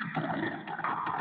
Cinturón